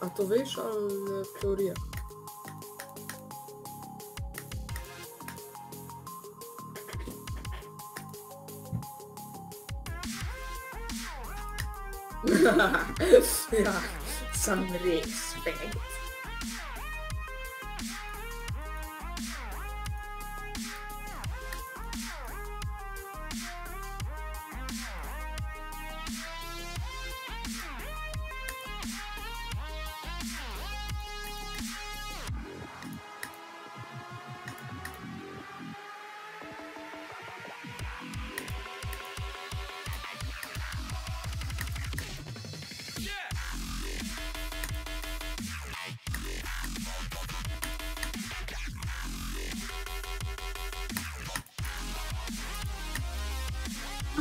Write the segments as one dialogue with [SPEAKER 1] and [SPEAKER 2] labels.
[SPEAKER 1] A to veš ali je teorija? ja,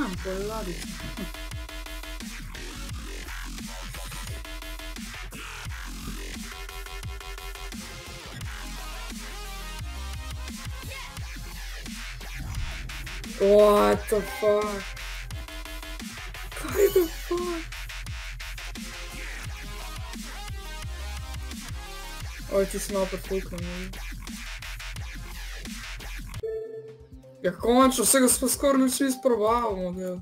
[SPEAKER 1] sem res spet. Un po' là di... What the fuck? What the fuck? Oj, ti si malo prefuknil. ne? Ja, končno, vsega smo skoraj nič izprobavamo, ja.